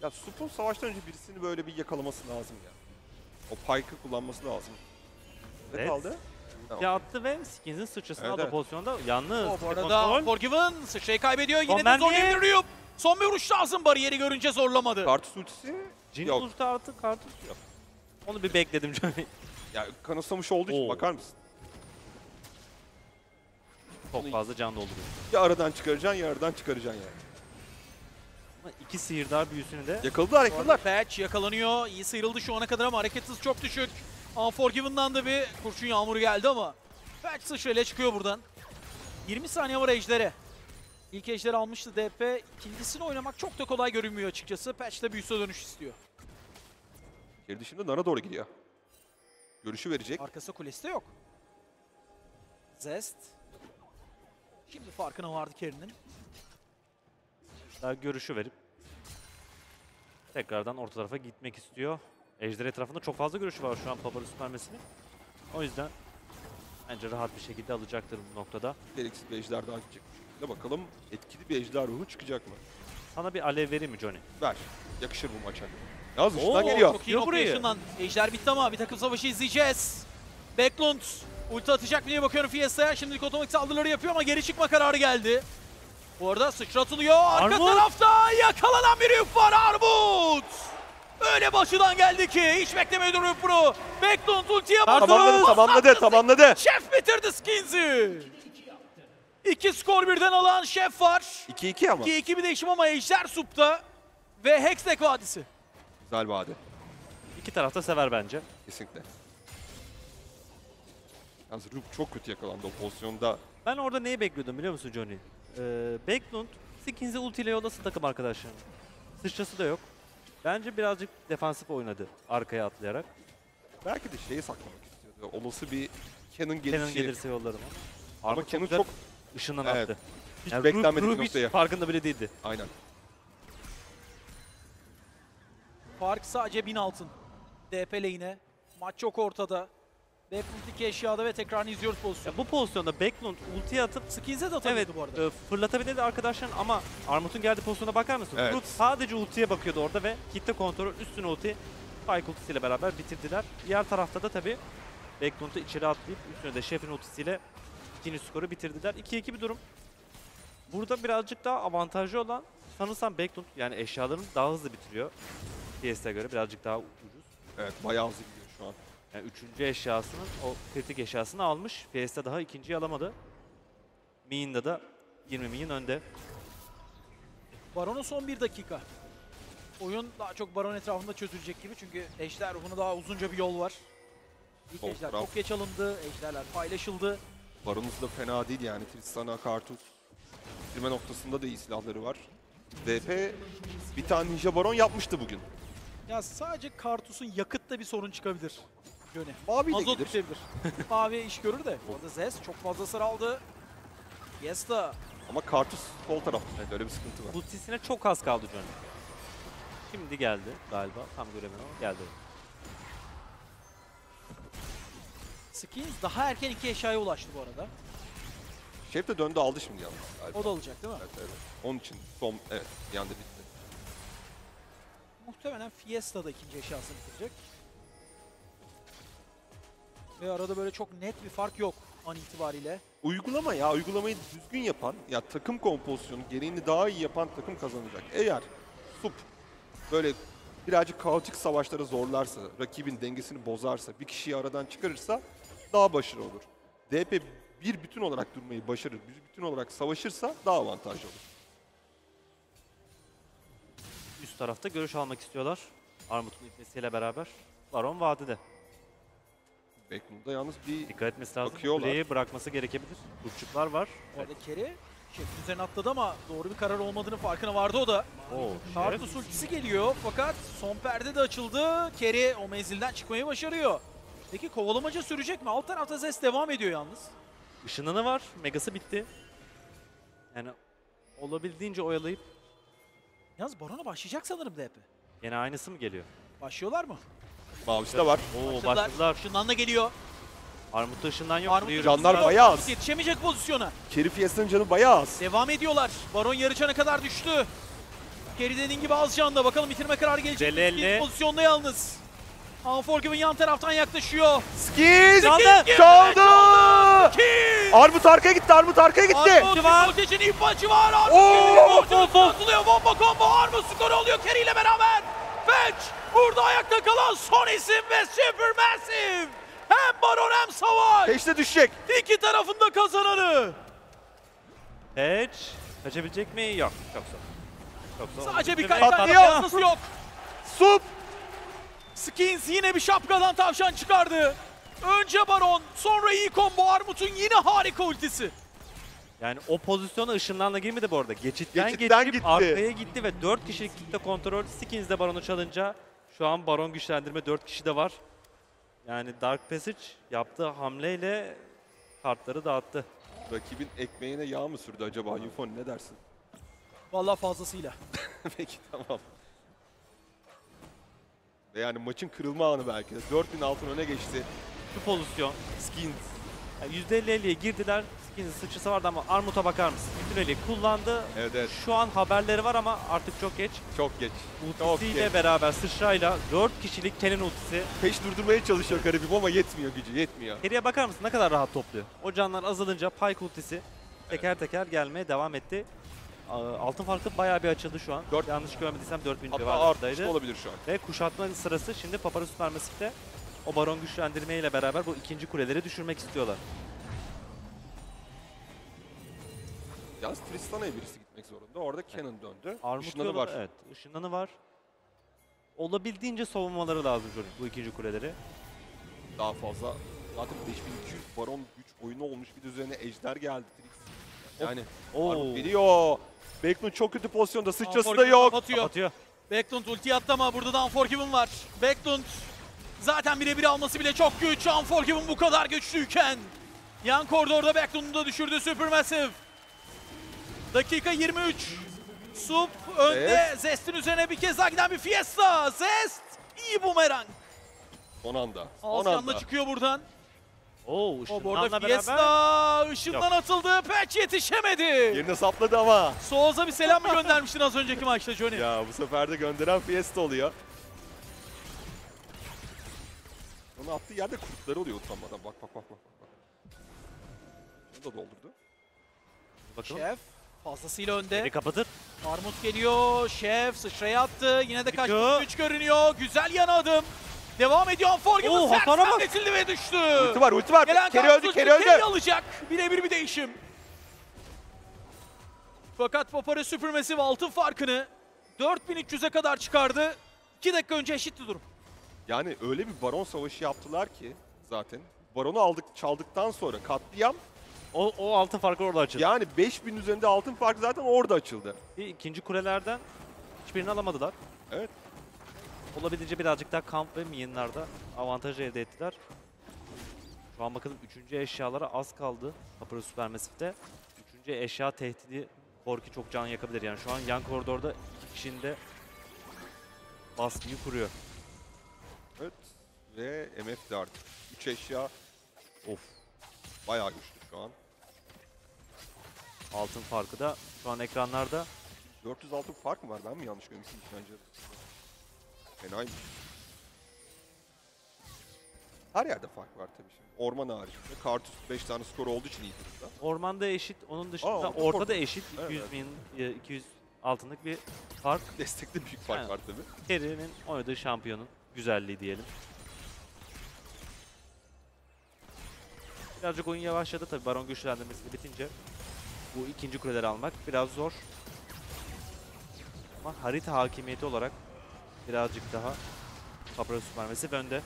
Ya Sup'un savaştan önce birisini böyle bir yakalaması lazım ya. O Pike'ı kullanması lazım. Ne Evet. kaldı? Ya attı ve Skins'in sıçrasını Evet, aldı evet. pozisyonda. Yalnız O bu arada. Forgiven sıçrayı kaybediyor. Yine de Son zor mermi. indiriyor. Son bir vuruş lazım bariyeri görünce zorlamadı. Kartus ultisi Jin yok. ulti artı kartus yok. Onu bir bekledim Johnny. Ya kanıtsamış olduğu için Oo. bakar mısın? Çok fazla can dolduruyor. Ya aradan çıkaracaksın ya aradan çıkaracaksın yani. Ama iki sihirdar büyüsünü de Yakaladılar yakaladılar. Patch yakalanıyor. İyi sıyrıldı şu ana kadar ama hareket hızı çok düşük. Unforgiven'dan da bir kurşun yağmuru geldi ama Patch sıçrayla çıkıyor buradan. 20 saniye var Ejder'e. İlk Ejder almıştı DP. İkincisini oynamak çok da kolay görünmüyor açıkçası. Patch de büyüse dönüş istiyor. Geri dışında Nara doğru gidiyor. Görüşü verecek. Arkası kulesi de yok. Zest. Şimdi farkına vardı Kerry'nin. daha görüşü verip tekrardan orta tarafa gitmek istiyor. Ejder etrafında çok fazla görüşü var şu an Paparus mermisinin. O yüzden bence rahat bir şekilde alacaktır bu noktada. Gereksiz bir ejder daha gidecek. De bakalım etkili bir ejder ruhu çıkacak mı? Sana bir alev vereyim mi Johnny? Ver. Yakışır bu maça. Yalnız Oo, dışından geliyor. Çok iyi yaşından. Ejder bitti ama bir takım savaşı izleyeceğiz. Backlund ulti atacak mı diye bakıyorum Fiesta'ya. Şimdilik otomatik saldırıları yapıyor ama geri çıkma kararı geldi. Bu arada sıçratılıyor. Arka Armut! tarafta yakalanan bir yük var Armut. Öyle başıdan geldi ki hiç yük bunu. Backlund ultiye bastı. Tamamladı tamamladı tamamladı. Şef bitirdi Skins'i. İki skor birden alan Şef var. 2-2 ama. 2-2 bir değişim ama Ejder Sup'ta ve Hextech Vadisi. Güzel vade. İki taraf da sever bence. Kesinlikle. Yalnız Rup çok kötü yakalandı o pozisyonda. Ben orada neyi bekliyordum biliyor musun Johnny? Ee, Backlund Skins'i ultiyle yollasın takım arkadaşlarına. Sıçrası da yok. Bence birazcık defansif oynadı arkaya atlayarak. Belki de şeyi saklamak istiyordu. Olası bir Canon gelişi. Canon gelirse yollarım. Ama Armut Canon çok ışından Evet. attı. hiç Yani beklenmedik hiç noktaya. farkında bile değildi. Aynen. Fark sadece 1000 altın. DP lane'e. Maç çok ortada. Backlund iki eşyada ve tekrarını izliyoruz pozisyonu. Ya bu pozisyonda Backlund ulti atıp Skins'e de evet atabilirdi bu arada. e, fırlatabilirdi arkadaşların ama Armut'un geldiği pozisyona bakar mısın? Evet. Rup sadece ultiye bakıyordu orada ve kitle kontrol üstüne ulti Spike ultisiyle beraber bitirdiler. Diğer tarafta da tabii Backlund'u içeri atlayıp üstüne de Şef'in ultisiyle ikinci skoru bitirdiler. 2-2 bir durum. Burada birazcık daha avantajlı olan sanırsam Backlund yani eşyalarını daha hızlı bitiriyor. PS'e göre birazcık daha ucuz. Evet bayağı hızlı. Yani üçüncü eşyasının o kritik eşyasını almış. PS'de daha ikinciyi alamadı. Min'de da 20 Min önde. Baron'un son bir dakika. Oyun daha çok Baron etrafında çözülecek gibi çünkü Ejder ruhuna daha uzunca bir yol var. İlk Sol Ejder taraf. çok geç alındı. Ejderler paylaşıldı. Baron'uz da fena değil yani. Tristana, Kartus. Bitirme noktasında da iyi silahları var. DP bir tane Ninja Baron yapmıştı bugün. Ya sadece Kartus'un yakıtta bir sorun çıkabilir. Yöne. Mavi de Azot bitebilir. Mavi iş görür de. Orada Zes çok fazla sıra aldı. Yesta. Ama Kartus sol tarafta. Yani öyle bir sıkıntı var. Ultisine çok az kaldı Johnny. Şimdi geldi galiba. Tam göremiyorum ama geldi. Skins daha erken iki eşyaya ulaştı bu arada. Şef de döndü aldı şimdi yalnız. galiba. O da olacak değil mi? Evet, evet. Onun için son evet bir anda bitti. Muhtemelen Fiesta da ikinci eşyasını bitirecek. Ve arada böyle çok net bir fark yok an itibariyle. Uygulama ya uygulamayı düzgün yapan ya takım kompozisyonu gereğini daha iyi yapan takım kazanacak. Eğer Sup böyle birazcık kaotik savaşlara zorlarsa, rakibin dengesini bozarsa, bir kişiyi aradan çıkarırsa daha başarılı olur. DP bir bütün olarak durmayı başarır, bir bütün olarak savaşırsa daha avantajlı olur. Üst tarafta görüş almak istiyorlar. Armut'un itmesiyle beraber. Baron vadide. Backmoon'da yalnız bir Dikkat etmesi lazım. Bakıyorlar. Kuleyi bırakması gerekebilir. Kurçuklar var. Bu arada Kerry şefin üzerine atladı ama doğru bir karar olmadığını farkına vardı o da. Tartus ultisi geliyor fakat son perde de açıldı. Kerry o menzilden çıkmayı başarıyor. Peki kovalamaca sürecek mi? Alt tarafta Zest devam ediyor yalnız. Işınlanı var. Megası bitti. Yani olabildiğince oyalayıp Yalnız Baron'a başlayacak sanırım DP. yine aynısı mı geliyor? Başlıyorlar mı? Mavisi de var. Oo Başladılar. başladılar. Işınlanma geliyor. Armut'ta ışından yok. Armut Canlar bayağı az. Yetişemeyecek pozisyona. Kerry Fiesta'nın canı bayağı az. Devam ediyorlar. Baron yarı cana kadar düştü. Kerry dediğin gibi az canda. Bakalım bitirme kararı gelecek. Skins pozisyonda yalnız. Unforgiven yan taraftan yaklaşıyor. Skins Çaldı. çaldı. Armut arkaya gitti, Armut arkaya gitti. Armut var. Voltage'in ipucu var. Armut Oo! Voltage'in atılıyor. Bomba combo. Armut skoru alıyor Kerry ile beraber. Fetch burada ayakta kalan son isim ve Supermassive. Hem Baron hem Savaş. Peşte düşecek. İki tarafında kazananı. Patch. Kaçabilecek mi? Yok. Çok zor. Çok zor. Sadece birkaç tane yalnız yok. Sup. Skins yine bir şapkadan tavşan çıkardı. Önce Baron, sonra iyi combo Armut'un yine harika ultisi. Yani o pozisyona ışınlanla girmedi bu arada. Geçitten, Geçitten geçip gitti. arkaya gitti ve 4 kişilik kitle kontrol. Skins de Baron'u çalınca şu an Baron güçlendirme 4 kişi de var. Yani Dark Passage yaptığı hamleyle kartları dağıttı. Rakibin ekmeğine yağ mı sürdü acaba? Yufon ne dersin? Vallahi fazlasıyla. Peki tamam. Ve yani maçın kırılma anı belki de. 4000 altın öne geçti. Şu pozisyon. Skins. Yani %50-50'ye girdiler. Skins'in sıçrası vardı ama Armut'a bakar mısın? Bütün eli kullandı. Evet evet. Şu an haberleri var ama artık çok geç. Çok geç. Ultisiyle beraber sıçrayla 4 kişilik Kenan ultisi. Peş durdurmaya çalışıyor garibim ama yetmiyor gücü, yetmiyor. Geriye bakar mısın ne kadar rahat topluyor. O canlar azalınca Pyke ultisi teker teker gelmeye devam etti. Altın farkı bayağı bir açıldı şu an. Dört- Yanlış görmediysem 4000 Hatta artmış civarındaydı. da olabilir şu an. Ve kuşatma sırası şimdi Paparus Supermassive'de o baron güçlendirme ile beraber bu ikinci kuleleri düşürmek istiyorlar. Yalnız Tristana'ya birisi gitmek zorunda. Orada Canon döndü. Armut Işınları yolu- var. Evet, ışınlanı var. Olabildiğince savunmaları lazım Johnny bu ikinci kuleleri. Daha fazla. Zaten 5200 baron güç oyunu olmuş. Bir de üzerine ejder geldi. Yani Oo. Armut biliyor. Backlund çok kötü pozisyonda. Sıçrası da yok. Kapatıyor. Kapatıyor. Backlund ulti attı ama burada da Unforgiven var. Backlund zaten birebir alması bile çok güç. Unforgiven bu kadar güçlüyken. Yan koridorda Backlund'u da düşürdü Supermassive. Dakika 23. Sup önde. Zest'in üzerine bir kez daha giden bir Fiesta. Zest iyi bumerang. Son anda. Son anda. çıkıyor buradan. Oo, O bu ışınlanla arada beraber. Fiesta ışından atıldı. Patch yetişemedi. Yerine sapladı ama. Soğuz'a bir selam mı göndermiştin az önceki maçta Johnny? Ya bu sefer de gönderen Fiesta oluyor. Onu attığı yerde kurtları oluyor utanmadan. Bak bak bak bak. bak. Şunu da doldurdu. Bakalım. Şef fazlasıyla önde. Beni kapatır. Armut geliyor. Şef sıçraya attı. Yine de kaçtı. Çıkıyor. Güç görünüyor. Güzel yan adım. Devam ediyor Unforgiven. Bak. sermetildi ve düştü. Ulti var ulti var. Gelen Keri öldü keri öldü. Alacak. Birebir bir değişim. Fakat Papara Supermassive altın farkını 4300'e kadar çıkardı. 2 dakika önce eşitti durum. Yani öyle bir baron savaşı yaptılar ki zaten. Baronu aldık çaldıktan sonra katliam. O, o altın farkı orada açıldı. Yani 5000 üzerinde altın farkı zaten orada açıldı. İkinci kulelerden hiçbirini alamadılar. Evet. Olabildiğince birazcık daha kamp ve minyonlarda avantaj elde ettiler. Şu an bakalım üçüncü eşyalara az kaldı Papara Supermassive'de. Üçüncü eşya tehdidi Korki çok can yakabilir. Yani şu an yan koridorda iki kişinin de baskıyı kuruyor. Evet. Ve MF de artık 3 eşya Of. Bayağı güçlü şu an. Altın farkı da şu an ekranlarda. 406 fark mı var? Ben mi yanlış görmüşüm bence? Fenaymış. Her yerde fark var tabii şimdi. Orman haricinde. Kartus 5 tane skor olduğu için iyi durumda. Ormanda eşit. Onun dışında Aa, orta ortada eşit. Evet, 200 evet. bin, e, 200 altınlık bir fark. Destekte büyük fark Aynen. var tabii. Kerry'nin oynadığı şampiyonun güzelliği diyelim. Birazcık oyun yavaşladı tabii Baron güçlendirmesi bitince. Bu ikinci kuleleri almak biraz zor. Ama harita hakimiyeti olarak birazcık daha Papara Süpermesi önde.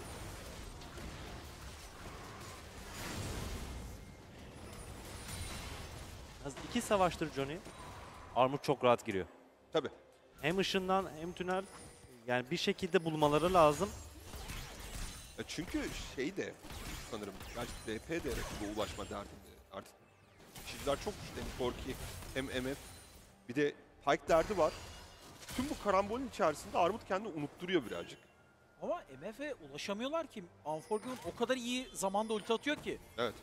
Az iki savaştır Johnny. Armor çok rahat giriyor. Tabii. Hem ışından hem tünel yani bir şekilde bulmaları lazım. Ya çünkü şey de sanırım DP de rakibe ulaşma derdinde. Çizgiler çok güçlü. Hem Corki hem MF. Bir de Pike derdi var. Tüm bu karambolün içerisinde Armut kendini unutturuyor birazcık. Ama MF'e ulaşamıyorlar ki. Unforgiven o kadar iyi zamanda ulti atıyor ki.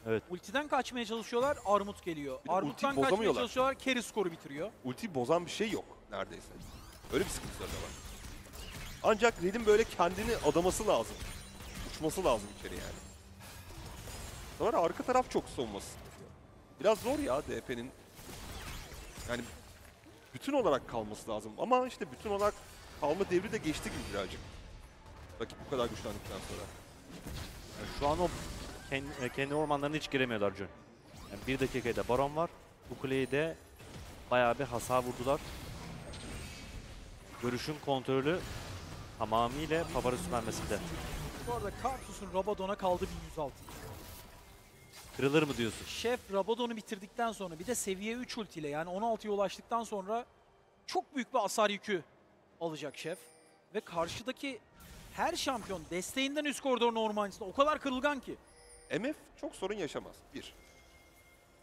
Evet. Ultiden kaçmaya çalışıyorlar, Armut geliyor. Armut'tan ultiyi kaçmaya bozamıyorlar. çalışıyorlar, Carry skoru bitiriyor. Ultiyi bozan bir şey yok neredeyse. Öyle bir sıkıntıları da var. Ancak Red'in böyle kendini adaması lazım. Uçması lazım içeri yani. Sonra arka taraf çok savunması. Biraz zor ya DP'nin. Yani bütün olarak kalması lazım. Ama işte bütün olarak kalma devri de geçti gibi birazcık. Rakip bu kadar güçlendikten sonra. Yani şu an o kendi, e, kendi ormanlarına hiç giremiyorlar John. Yani bir dakikada Baron var. Bu kuleyi de bayağı bir hasar vurdular. Görüşün kontrolü tamamıyla Papara Süpermesi'nde. Bu arada Kartus'un Rabadon'a kaldı 1106. Kırılır mı diyorsun? Şef Rabadon'u bitirdikten sonra bir de seviye 3 ultiyle yani 16'ya ulaştıktan sonra çok büyük bir hasar yükü alacak Şef. Ve karşıdaki her şampiyon desteğinden üst koridorun ormancısında o kadar kırılgan ki. MF çok sorun yaşamaz. Bir.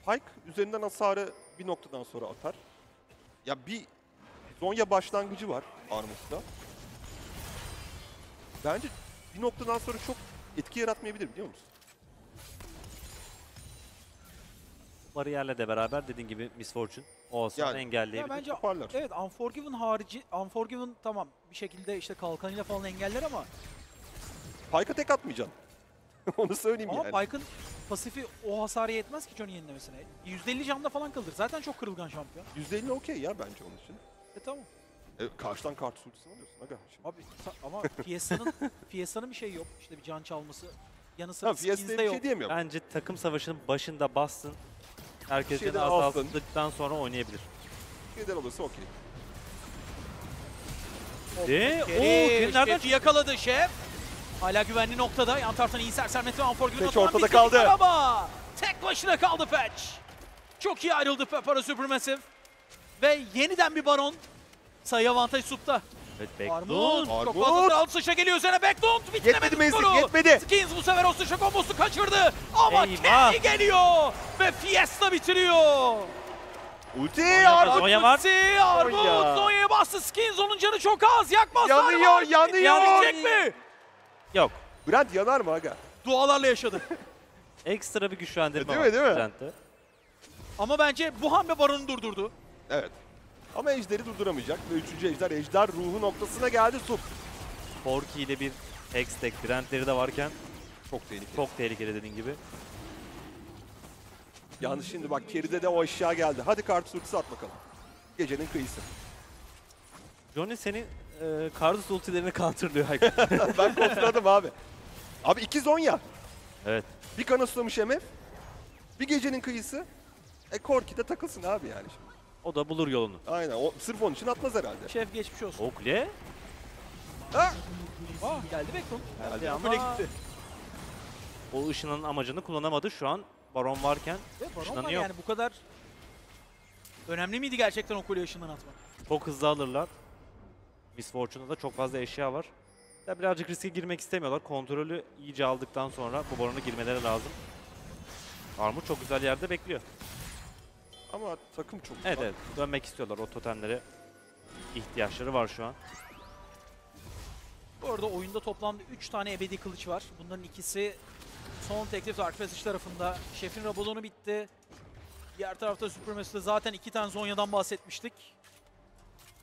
Pike üzerinden hasarı bir noktadan sonra atar. Ya bir Zonya başlangıcı var Armus'ta. Bence bir noktadan sonra çok etki yaratmayabilir biliyor musun? Bariyerle de beraber dediğin gibi Miss Fortune o hasarı Yani. Ya engelleyebilir. bence Toparlar. evet Unforgiven harici Unforgiven tamam bir şekilde işte kalkanıyla falan engeller ama Pike'a tek atmayacaksın. Onu söyleyeyim ama yani. Pike'ın pasifi o hasarı yetmez ki Johnny yenilemesine. %50 canla falan kalır. Zaten çok kırılgan şampiyon. %50 okey ya bence onun için. E tamam. E, karşıdan kart ultisini alıyorsun aga. Şimdi. Abi ama Fiesta'nın Fiesta'nın bir şey yok. İşte bir can çalması. Yanı sıra Fiesta'ya Skins'de bir yok. şey diyemiyorum. Bence takım savaşının başında bassın. Herkes canı alsın. azalttıktan sonra oynayabilir. Şeyden olursa okey. De, o nereden şefi yakaladı şef. Hala güvenli noktada. Yan taraftan iyi sersemleti Unforgiven. Patch atılan ortada kaldı. Ama tek başına kaldı Patch. Çok iyi ayrıldı Pepara Supermassive. Ve yeniden bir baron. Sayı avantaj Sup'ta. Evet, Armut. Backdoor. Çok Armut. fazla round sıçra geliyor üzerine. Backdown Yetmedi skoru. yetmedi. Skins bu sefer o sıçra kombosu kaçırdı. Ama Eyvah. Kenny geliyor. Ve Fiesta bitiriyor. Ulti Armut. Zonya var. Ulti, Armut Zonya. Zonya'ya bastı. Skins onun canı çok az. Yakmazlar Yanıyor, var. yanıyor. Yanacak mi? Yok. Brent yanar mı aga? Dualarla yaşadı. Ekstra bir güçlendirme Değil var mi, değil mi? Trent'te. Ama bence bu hamle Baron'u durdurdu. Evet. Ama Ejder'i durduramayacak ve 3. Ejder Ejder ruhu noktasına geldi Sup. Forky ile bir Hextech Trent'leri de varken Çok tehlikeli. çok tehlikeli dediğin gibi. Yalnız şimdi bak geride de o aşağı geldi. Hadi kart surtusu at bakalım. Gecenin kıyısı. Johnny senin e, Kardus ultilerini counterlıyor ben kontroladım abi. Abi iki Zonya. evet. Bir kanıslamış MF. Bir gecenin kıyısı. E Korki de takılsın abi yani şimdi. O da bulur yolunu. Aynen. O, sırf onun için atmaz herhalde. Şef geçmiş olsun. O kule Ha! Aa, geldi Bekton. geldi ama Böyle gitti. o ışının amacını kullanamadı. Şu an Baron varken Ve Baron var Işınlanıyor. yani bu kadar önemli miydi gerçekten o kuleye ışından atmak? çok hızlı alırlar. Miss Fortune'da da çok fazla eşya var. Ya birazcık riske girmek istemiyorlar. Kontrolü iyice aldıktan sonra bu Baron'a girmeleri lazım. Armut çok güzel yerde bekliyor. Ama takım çok Evet evet dönmek istiyorlar o totemlere. ihtiyaçları var şu an. Bu arada oyunda toplamda 3 tane ebedi kılıç var. Bunların ikisi Son teklif Dark Passage tarafında. Şef'in Rabadon'u bitti. Diğer tarafta Supremacy'de zaten iki tane Zonya'dan bahsetmiştik.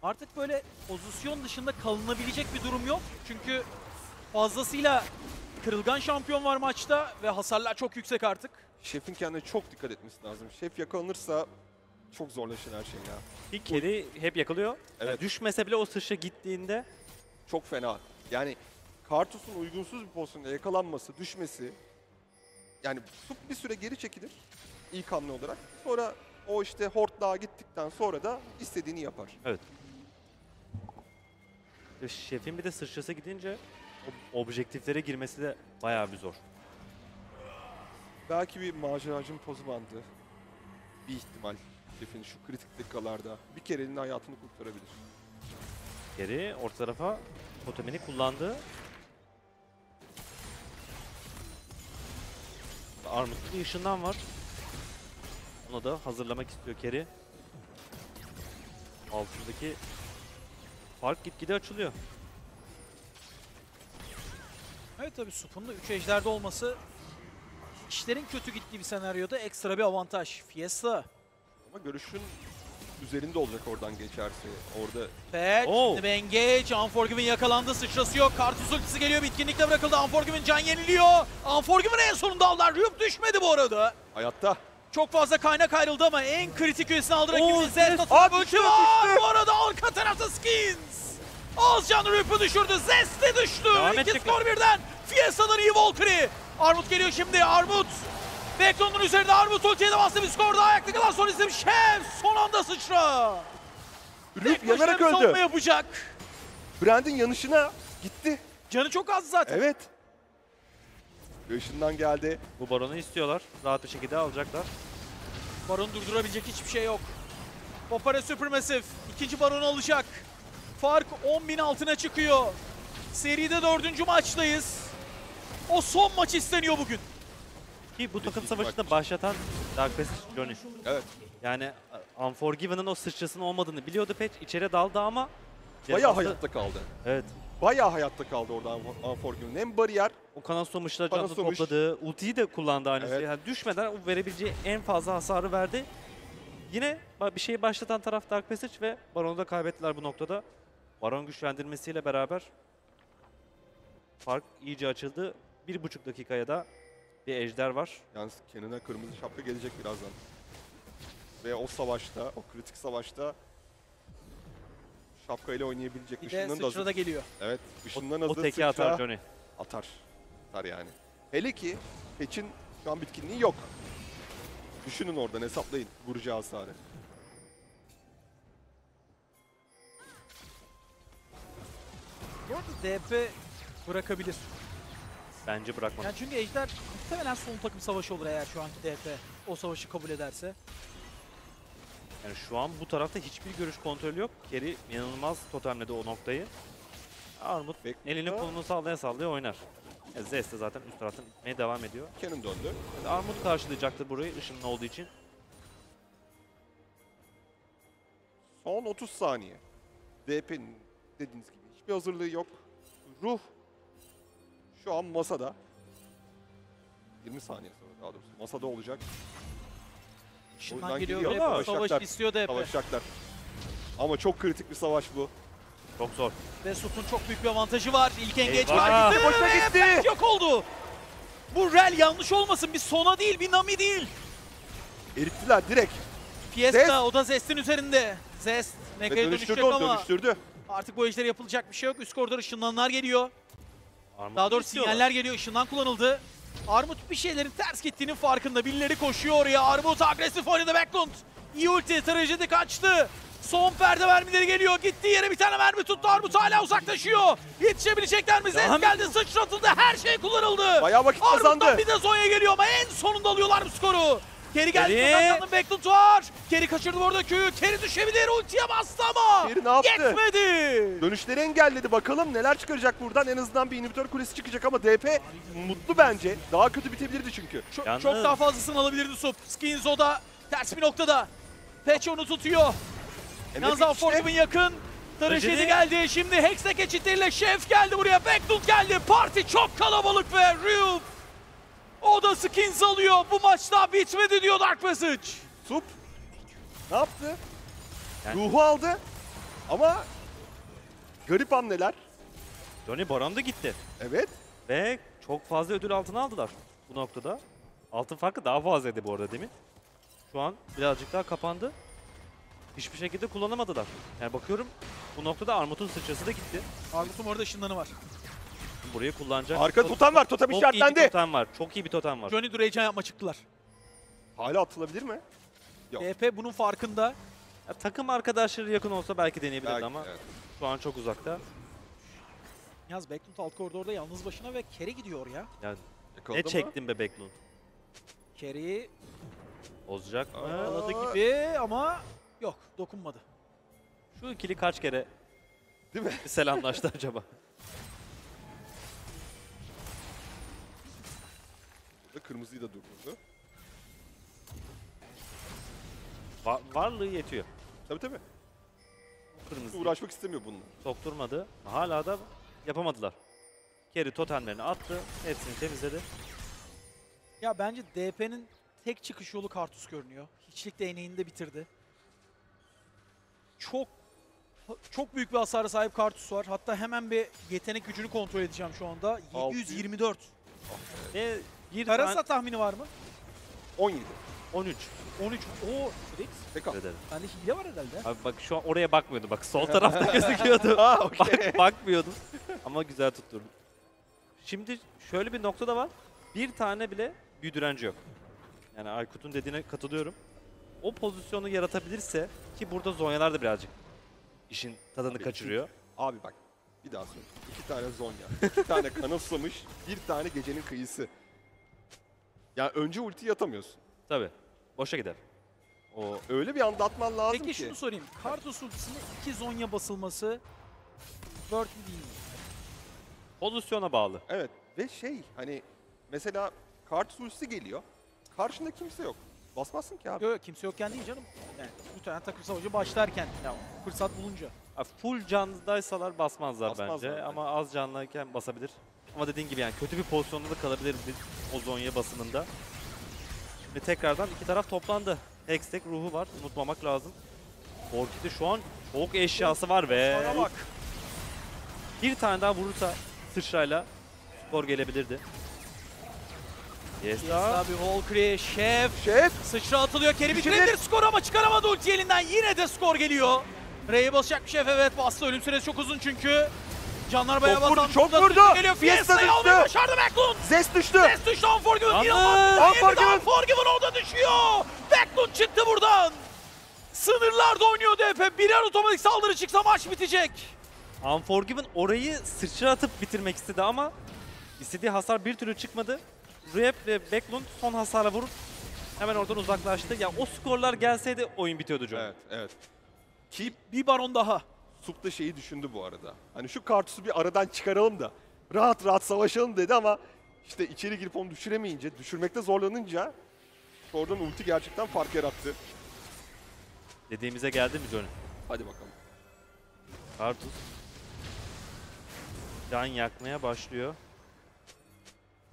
Artık böyle pozisyon dışında kalınabilecek bir durum yok. Çünkü fazlasıyla kırılgan şampiyon var maçta ve hasarlar çok yüksek artık. Şefin kendine çok dikkat etmesi lazım. Şef yakalanırsa çok zorlaşır her şey ya. Bir kedi hep yakalıyor. Evet. Yani düşmese bile o sıçra gittiğinde Çok fena. Yani Kartus'un uygunsuz bir pozisyonda yakalanması, düşmesi yani bir süre geri çekilir ilk hamle olarak. Sonra o işte hortlağa gittikten sonra da istediğini yapar. ve şefin bir de sıçrası gidince objektiflere girmesi de bayağı bir zor. Belki bir maceracının pozu bandı. Bir ihtimal. Şefin şu kritik dakikalarda bir kere elinin hayatını kurtarabilir. Geri orta tarafa totemini kullandı. Armut'ta bir ışından var. Onu da hazırlamak istiyor Keri. Altındaki fark gitgide açılıyor. Evet tabii Sup'un da 3 ejderde olması işlerin kötü gittiği bir senaryoda ekstra bir avantaj. Fiesta, Ama görüşün üzerinde olacak oradan geçerse. Orada Patch, Oh. Engage, Unforgiven yakalandı, sıçrası yok. Kartus ultisi geliyor, bitkinlikle bırakıldı. Unforgiven can yeniliyor. Unforgiven en sonunda aldılar. Ryup düşmedi bu arada. hayatta Çok fazla kaynak ayrıldı ama en kritik üyesini aldı Oo, rakibinin. Zest. Zest Aa, atıp düştü, ulti var. Bu arada arka tarafta Skins. Az can Ryup'u düşürdü. Zest de düştü. Devam İki skor birden. Fiesta'dan iyi Valkyrie. Armut geliyor şimdi. Armut. Backdown'un üzerinde Armut ultiye de bastı bir skor daha ayakta kalan son isim Şef. Son anda sıçra. Başına yanarak bir savunma öldü. yapacak. Brand'in yanışına gitti. Canı çok az zaten. Evet. Işından geldi. Bu baronu istiyorlar. Rahat bir şekilde alacaklar. Baron durdurabilecek hiçbir şey yok. Popare Supermassive ikinci baronu alacak. Fark 10.000 altına çıkıyor. Seride dördüncü maçtayız. O son maç isteniyor bugün. Ki bu takım maç. başlatan Dark Passage Johnny. Evet. Yani uh, Unforgiven'ın o sıçrasının olmadığını biliyordu Patch. İçeri daldı ama Bayağı hayatta kaldı. Evet. Bayağı hayatta kaldı orada Unfor- Unforgiven. Hem bariyer O kanal sonuçta Kanal canlı topladı. Ultiyi de kullandı aynısı. Evet. Yani düşmeden o verebileceği en fazla hasarı verdi. Yine bir şeyi başlatan taraf Dark Passage ve Baron'u da kaybettiler bu noktada. Baron güçlendirmesiyle beraber fark iyice açıldı. Bir buçuk dakikaya da bir ejder var. Yalnız Kenan'a kırmızı şapka gelecek birazdan. Ve o savaşta, o kritik savaşta şapkayla oynayabilecek. Bir de Işından da sıçra da hazır. geliyor. Evet, O, ışından o hazır teki sıçra atar Johnny. atar. Atar yani. Hele ki Peç'in şu an bitkinliği yok. Düşünün oradan hesaplayın vuracağı hasarı. Bu arada DP bırakabilir. Bence bırakmaz. Yani çünkü Ejder muhtemelen son takım savaşı olur eğer şu anki DP o savaşı kabul ederse. Yani şu an bu tarafta hiçbir görüş kontrolü yok. Geri inanılmaz totemledi o noktayı. Armut elini kolunu sallaya sallaya oynar. E, Zest de zaten üst taraftan itmeye devam ediyor. Kenan döndü. Yani Armut karşılayacaktır burayı ışının olduğu için. Son 30 saniye. DP'nin dediğiniz gibi hiçbir hazırlığı yok. Ruh şu an masada. 20 saniye sonra daha doğrusu masada olacak. Oradan geliyor geliyor ve ama savaş istiyor DP. Savaşacaklar. Ama çok kritik bir savaş bu. Çok zor. Ve Sup'un çok büyük bir avantajı var. İlk engage var. Gitti Boşa ve gitti. Yok oldu. Bu rel yanlış olmasın. Bir Sona değil, bir Nami değil. Erittiler direkt. Fiesta Zest. o da Zest'in üzerinde. Zest Ve Meka'ya dönüştürdü dönüşecek ama dönüştürdü. artık bu ejderi yapılacak bir şey yok. Üst koridor ışınlanlar geliyor. Armut Daha doğrusu istiyorlar. sinyaller geliyor. Işından kullanıldı. Armut bir şeylerin ters gittiğinin farkında. Birileri koşuyor oraya. Armut agresif oynadı Backlund. İyi ulti. Trajedi kaçtı. Son perde mermileri geliyor. Gittiği yere bir tane mermi tuttu. Armut hala uzaklaşıyor. Yetişebilecekler mi? Devam geldi. Sıçratıldı. Her şey kullanıldı. Bayağı vakit Armut'tan kazandı. bir de Zonya geliyor ama en sonunda alıyorlar bu skoru. Keri geldi. Keri. Kazandı. Backlund var. Keri kaçırdı bu arada köyü. Keri düşebilir. Ultiye bastı ama. Keri ne yaptı? Yetmedi. Dönüşleri engelledi. Bakalım neler çıkaracak buradan. En azından bir inhibitör kulesi çıkacak ama DP mutlu bence. Daha kötü bitebilirdi çünkü. Çok, Yalnız- çok daha fazlasını alabilirdi Sup. Skinzo da ters bir noktada. Patch onu tutuyor. Yalnız Evet, işte. Unforgiven yakın. Trajedi Trajedi. geldi. Şimdi Hex'e geçitleriyle Şef geldi buraya. Backlund geldi. Parti çok kalabalık ve Ryup O da skins alıyor. Bu maç daha bitmedi diyor Dark Passage. Sup ne yaptı? Yani- Ruhu aldı ama garip hamleler. Johnny Baron da gitti. Evet. Ve çok fazla ödül altına aldılar bu noktada. Altın farkı daha fazlaydı bu arada demin. Şu an birazcık daha kapandı. Hiçbir şekilde kullanamadılar. Yani bakıyorum bu noktada Armut'un sıçrası da gitti. Armut'un orada ışınlanı var. Burayı kullanacak. Arka Çok- totem var. Totem Çok iyi bir işaretlendi. totem var. Çok iyi bir totem var. Johnny Durecan yapma çıktılar. Hala atılabilir mi? Yok. DP bunun farkında. Ya, takım arkadaşları yakın olsa belki deneyebilirdi Belki, ama evet. şu an çok uzakta. Yaz Backlund alt koridorda yalnız başına ve Kerry gidiyor ya. Yani ne çektin be Backlund? Kerry Bozacak mı? Aladı gibi ama yok dokunmadı. Şu ikili kaç kere Değil mi? selamlaştı acaba? Burada kırmızıyı da durdurdu. Va- varlığı yetiyor. Tabii tabii. Kırmızı Uğraşmak istemiyor bununla. sokturmadı. Hala da yapamadılar. Kerry totemlerini attı. Hepsini temizledi. Ya bence DP'nin tek çıkış yolu Kartus görünüyor. Hiçlik değneğini de bitirdi. Çok çok büyük bir hasara sahip Kartus var. Hatta hemen bir yetenek gücünü kontrol edeceğim şu anda. Altı. 724. Ve bir Karasa tane tahmini var mı? 17. 13. 13. O Felix. Tek al. ederim. Bende hile var herhalde. Abi bak şu an oraya bakmıyordu. Bak sol tarafta gözüküyordu. Aa okey. bak, bakmıyordum. Ama güzel tutturdum. Şimdi şöyle bir nokta da var. Bir tane bile büyü direnci yok. Yani Aykut'un dediğine katılıyorum. O pozisyonu yaratabilirse ki burada Zonyalar da birazcık işin tadını Abi, kaçırıyor. Abi bak bir daha söyle. İki tane Zonya, iki tane kanıtsamış, bir tane gecenin kıyısı. Yani önce ultiyi atamıyorsun. Tabii. Boşa gider. O Öyle bir anda atman lazım Peki ki. şunu sorayım. Kartus ultisinde 2 Zonya basılması worth mi değil mi? pozisyona bağlı. Evet ve şey hani mesela kart ultisi geliyor. Karşında kimse yok. Basmazsın ki abi. Yok yok kimse yokken değil canım. Yani muhtemelen takım savaşı başlarken ya fırsat bulunca. Full candaysalar basmazlar Basmazlar bence bence. ama az canlıyken basabilir. Ama dediğin gibi yani kötü bir pozisyonda da kalabilir bir- o Zonya basımında. Şimdi tekrardan iki taraf toplandı. Hextech ruhu var unutmamak lazım. Orkid'de şu an çok eşyası var ve Sana bak. bir tane daha vurursa sıçrayla skor gelebilirdi. Yes Yesa bir Valkyrie, Şef. Şef! Sıçra atılıyor. Kerim bitirebilir skor ama çıkaramadı ulti elinden. Yine de skor geliyor. R'ye basacak bir Şef evet bastı. Ölüm süresi çok uzun çünkü. Canlar bayağı Çok vurdu, çok vurdu. Geliyor. Fiesta düştü. başardı Backlund. Zest düştü. Test düştü Unforgiven. İnanılmaz. Unforgiven. Unforgiven orada düşüyor. Backlund çıktı buradan. Sınırlarda oynuyor DP. Birer otomatik saldırı çıksa maç bitecek. Unforgiven orayı sıçra atıp bitirmek istedi ama istediği hasar bir türlü çıkmadı. Rep ve Backlund son hasara vurup hemen oradan uzaklaştı. Ya o skorlar gelseydi oyun bitiyordu John. Evet, evet. Ki Bir baron daha. Sup da şeyi düşündü bu arada. Hani şu kartusu bir aradan çıkaralım da rahat rahat savaşalım dedi ama işte içeri girip onu düşüremeyince, düşürmekte zorlanınca oradan ulti gerçekten fark yarattı. Dediğimize geldi mi Johnny? Hadi bakalım. Kartus. Can yakmaya başlıyor.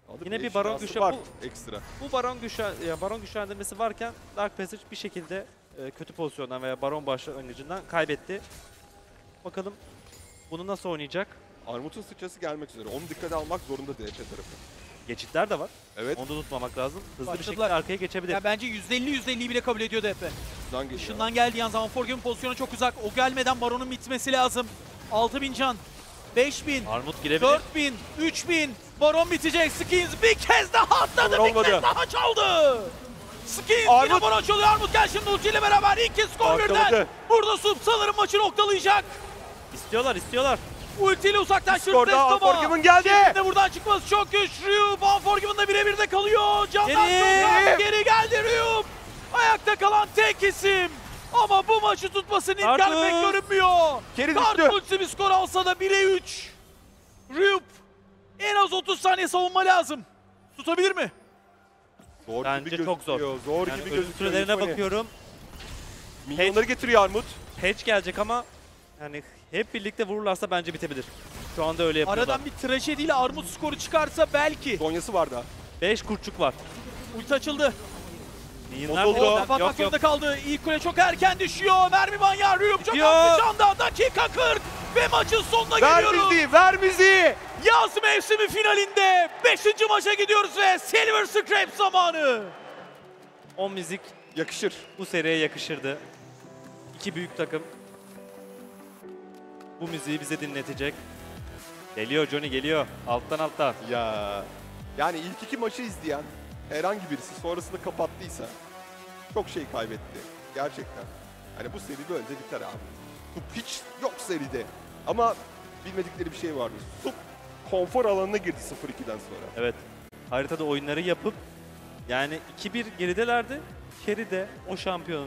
Aldı Yine bir baron güçle- var bu- ekstra. Bu baron güçlen ya baron güçlendirmesi varken Dark Passage bir şekilde e, kötü pozisyondan veya baron başlangıcından kaybetti. Bakalım bunu nasıl oynayacak? Armut'un sıçrası gelmek üzere. Onu dikkate almak zorunda DP tarafı. Geçitler de var. Evet, Onu da unutmamak lazım. Hızlı bir Başladılar. şekilde arkaya geçebilir. Ya bence %50 %50'yi bile kabul ediyor DP. şuradan geliyor. Işından geldiği an zaman Forgiv'in pozisyonu çok uzak. O gelmeden Baron'un bitmesi lazım. 6000 can. 5000. Armut girebilir. 4000. 3000. Baron bitecek. Skins bir kez daha atladı. Olur, Bir olmadı. kez daha çaldı. Skins yine Armut. Baron çalıyor. Armut gel şimdi ultiyle beraber. iki skor birden. Arkaladı. Burada Sup sanırım maçı noktalayacak. İstiyorlar, istiyorlar. Ultiyle uzaklaştırdı Skorda Testova. Unforgiven geldi. Şimdi buradan çıkması çok güç. Ryup Unforgiven da birebir de kalıyor. Candan Geri. sonra geri geldi Ryup. Ayakta kalan tek isim. Ama bu maçı tutmasının imkanı Kartus. pek görünmüyor. Geri düştü. Bir skor alsa da 1'e 3. Ryup en az 30 saniye savunma lazım. Tutabilir mi? Zor Bence gibi çok zor. Zor Yani gibi gözüküyor. sürelerine bakıyorum. Milyonları getiriyor Armut. Hedge gelecek ama yani hep birlikte vururlarsa bence bitebilir. Şu anda öyle yapıyorlar. Aradan bir trajediyle Armut skoru çıkarsa belki. Zonyası var da. 5 kurtçuk var. Ulti açıldı. Minyonlar Bozuldu. Yok yok. kaldı. İlk kule çok erken düşüyor. Mermi manyağı Rüyum çok bir canda. Dakika 40 ve maçın sonuna Ver geliyoruz. müziği, ver müziği. Yaz mevsimi finalinde 5. maça gidiyoruz ve Silver Scrap zamanı. O müzik Yakışır. bu seriye yakışırdı. İki büyük takım bu müziği bize dinletecek. Geliyor Johnny geliyor. Alttan alttan. Ya yani ilk iki maçı izleyen herhangi birisi sonrasında kapattıysa çok şey kaybetti. Gerçekten. Hani bu seri böyle biter abi. Sup hiç yok seride. Ama bilmedikleri bir şey vardı. Sup konfor alanına girdi 0-2'den sonra. Evet. Haritada oyunları yapıp yani 2-1 geridelerdi. Kerry de o şampiyon